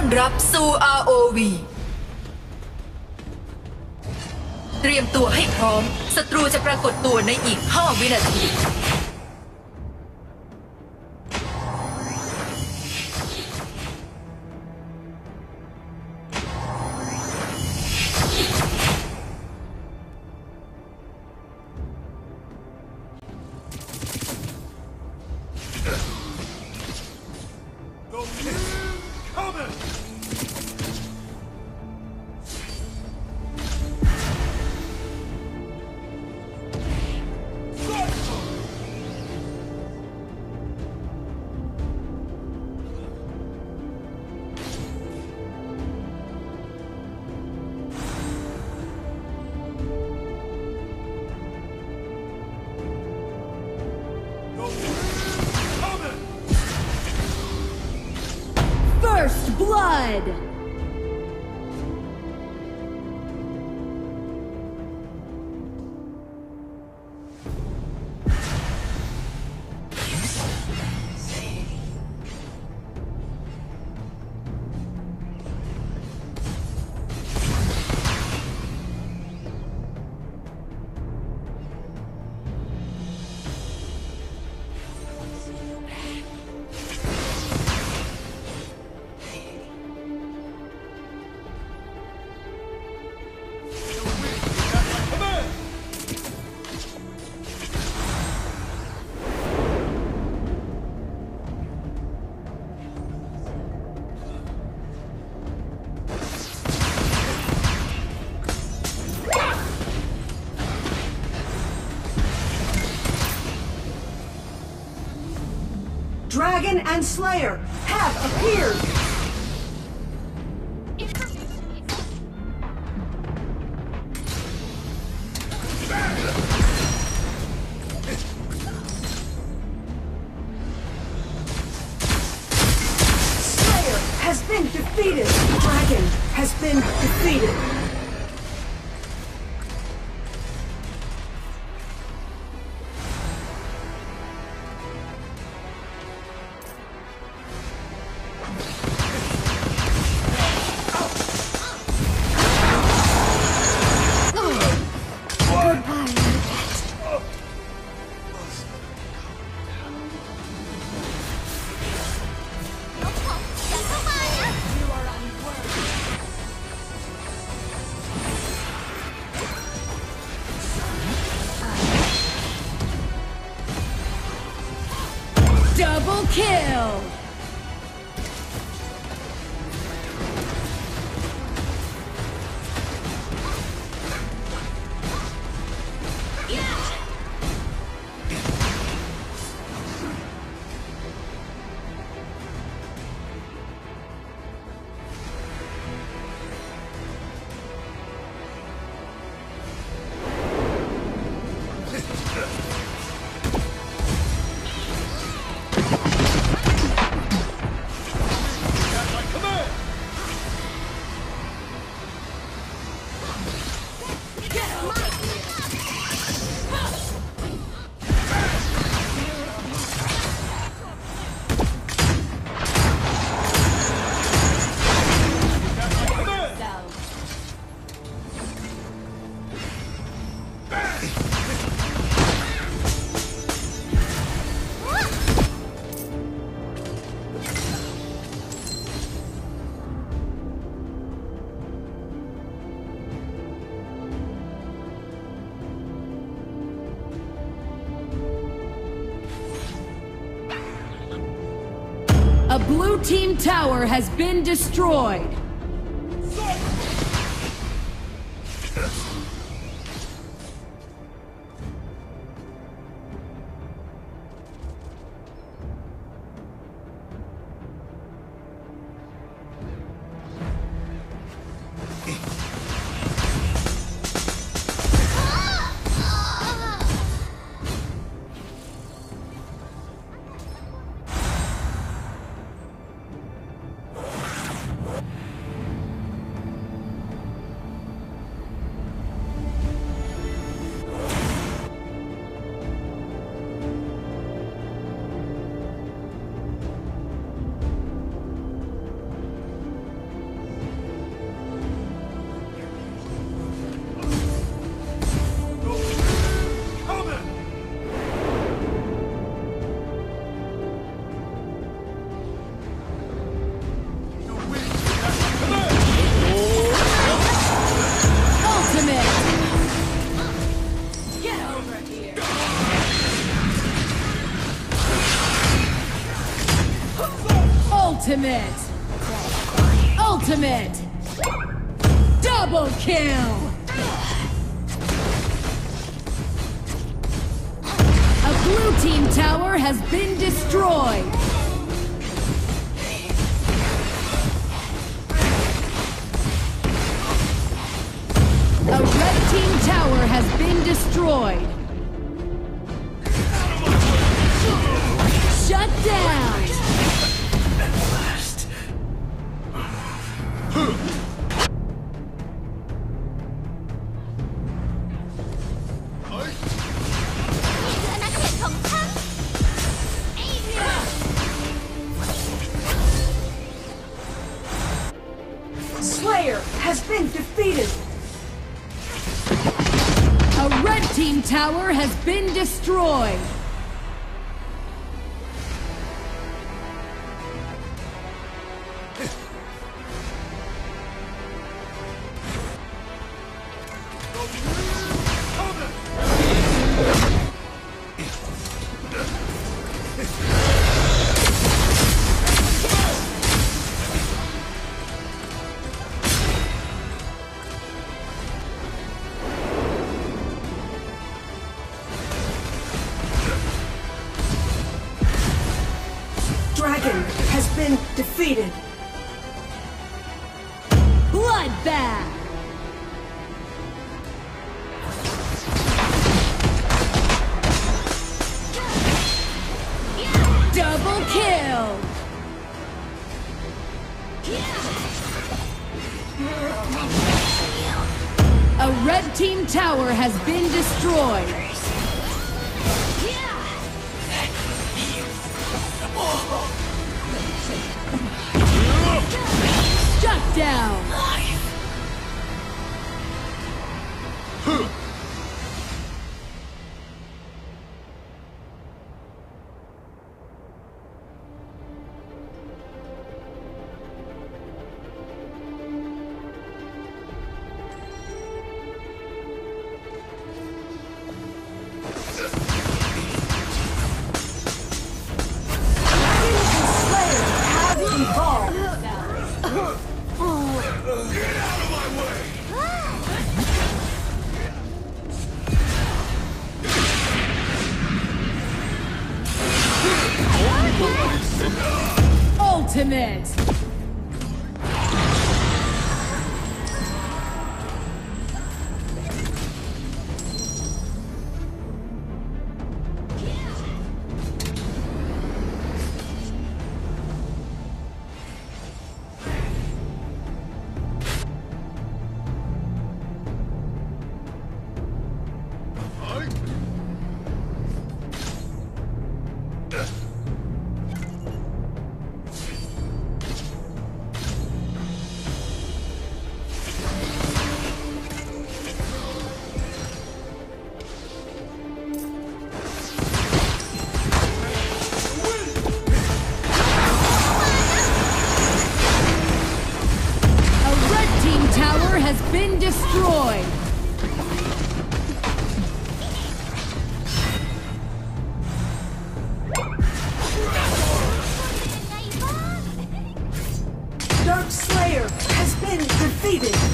อนรับสู่ ROV เตรียมตัวให้พร้อม ศัตรูจะปรากฏตัวในอีก 5 วินาที red. And Slayer have appeared! Double kill! A blue team tower has been destroyed. Ultimate! Ultimate! Double kill! A blue team tower has been destroyed! A red team tower has been destroyed! Shut down! Slayer has been defeated. A red team tower has been destroyed! Dragon team tower has been destroyed. Defeated.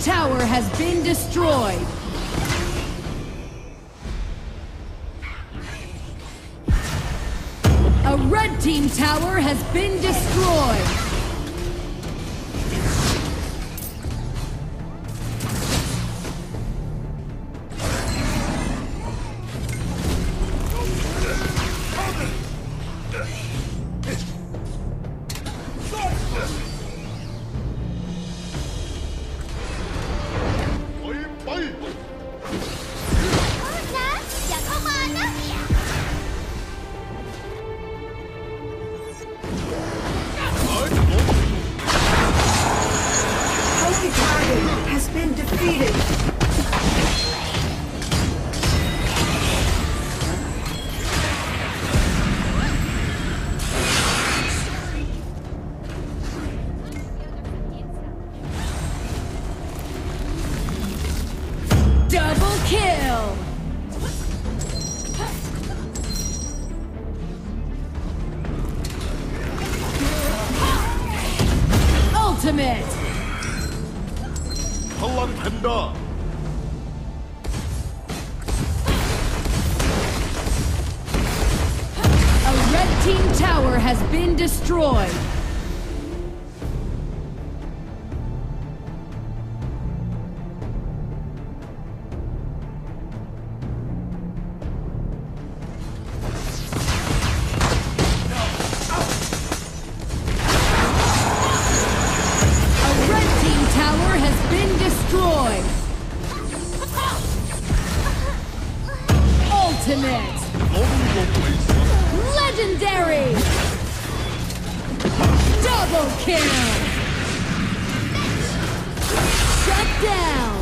tower has been destroyed. A red team tower has been destroyed. Draw. A red team tower has been destroyed. Ultimate! Legendary! Double kill! Shut down!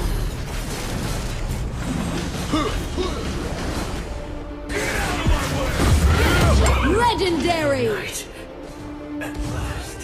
Legendary! At last.